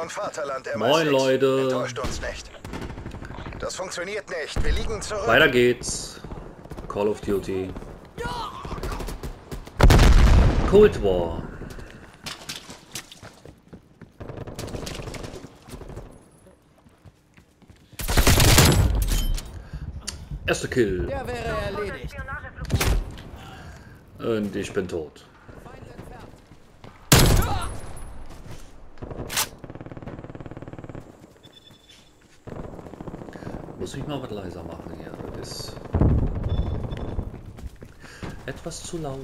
und Vaterland MI6. Moin, Leute. Enttäuscht uns nicht. Das funktioniert nicht. Wir liegen zurück. Weiter geht's. Call of Duty. Cold War. Erster Kill. Der wäre erledigt. Und ich bin tot. Muss ich mal was leiser machen hier. Das ist etwas zu laut.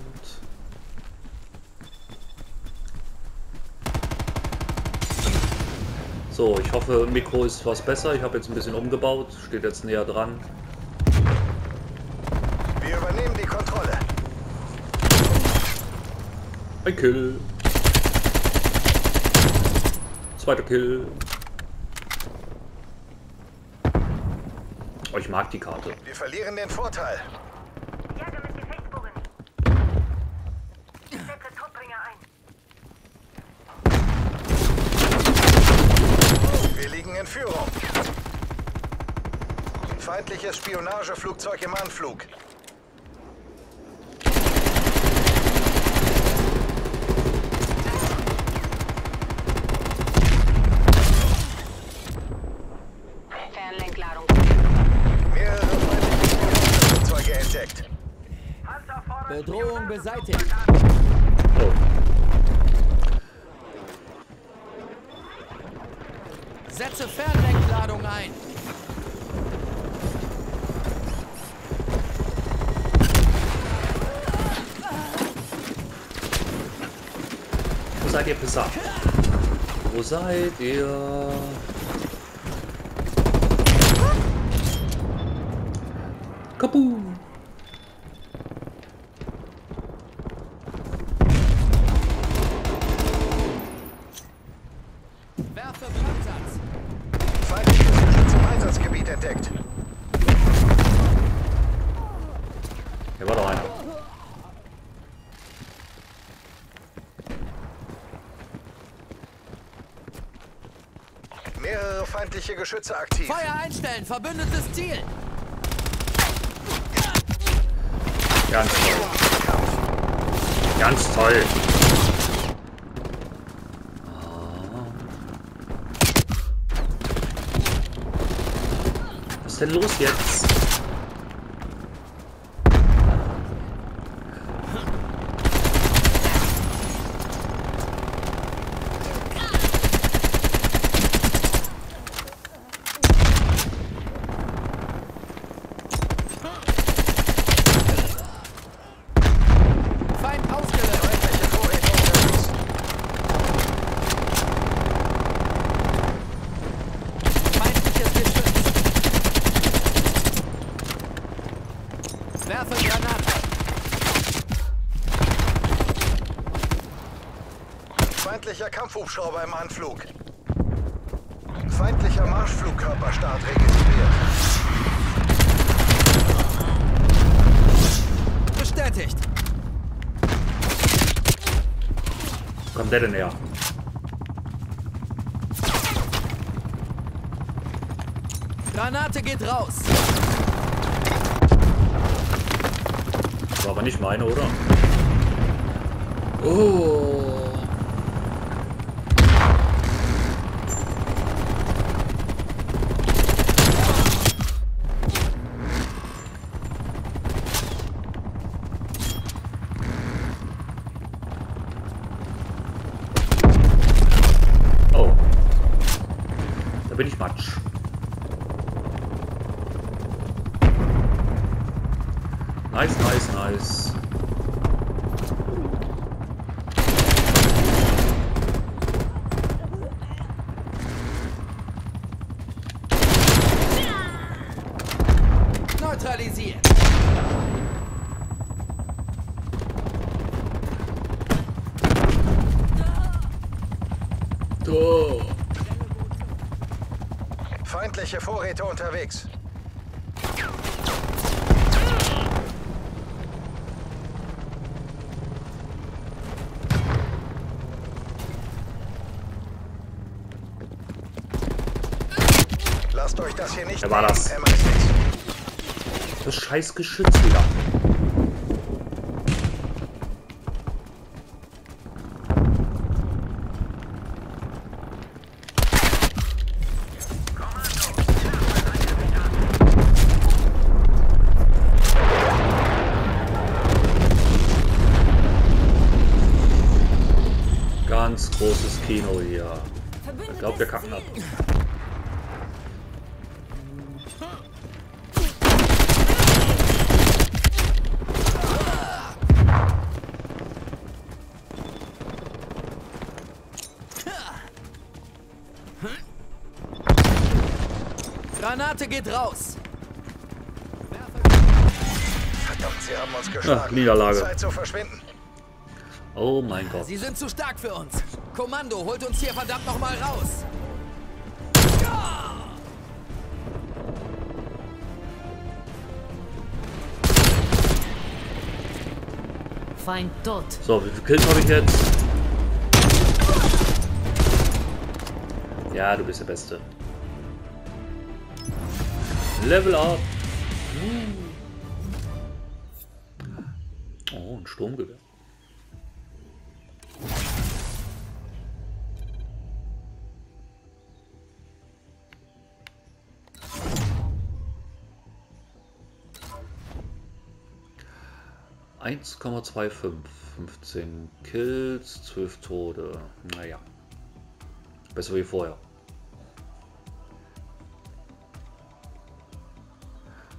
So, ich hoffe, Mikro ist was besser. Ich habe jetzt ein bisschen umgebaut, steht jetzt näher dran. Wir übernehmen die Kontrolle. Ein Kill. Zweiter Kill. Oh, ich mag die Karte. Wir verlieren den Vorteil. Wir liegen in Führung. Feindliches Spionageflugzeug im Anflug. Fernlenkladung. Mehrere feindliche Spionageflugzeuge entdeckt. Bedrohung beseitigt. Oh. Setze Fernlenkladung ein. Wo seid ihr, Pisser? Wo seid ihr? Kapu! Werfe Brandsatz. Feindliches Geschütz im Einsatzgebiet entdeckt. Hier war doch einer. Mehrere feindliche Geschütze aktiv. Feuer einstellen. Verbündetes Ziel. Ganz toll. Ganz toll. Was ist denn los jetzt? Feind ausgelöscht. Feindliche Vorräte unterwegs. Feindliches Geschütz. Werfe Granate. Feindlicher Kampfhubschrauber im Anflug. Feindlicher Marschflugkörperstart registriert. Bestätigt. Wo kommt der denn her? Granate geht raus. War aber nicht meine, oder? Oh. Oh. Bin ich Matsch. Nice, nice, nice. Neutralisiert. feindliche Vorräte unterwegs. Lasst euch das hier nicht. Wer war das? Das scheiß Geschütz wieder. Ganz großes Kino hier. Ich glaube, wir kacken ab. Granate geht raus. Verdammt, sie haben uns geschlagen. Niederlage. Zeit zu verschwinden. Oh mein Gott. Sie sind zu stark für uns. Kommando, holt uns hier verdammt noch mal raus. Feind tot. So, wie viele Kills habe ich jetzt? Ja, du bist der Beste. Level up. Oh, ein Sturmgewehr. Eins Komma zwei fünf, 15 Kills, 12 Tode. Naja. Besser wie vorher.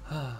Ah.